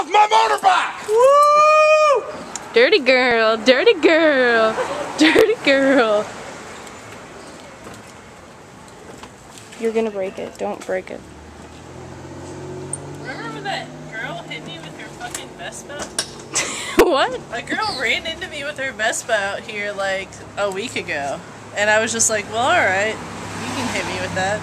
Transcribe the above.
off my motorbike! Woo! Dirty girl, dirty girl, dirty girl. You're gonna break it. Don't break it. Remember that girl hit me with her fucking Vespa? what? A girl ran into me with her Vespa out here like a week ago. And I was just like, well, alright. You can hit me with that.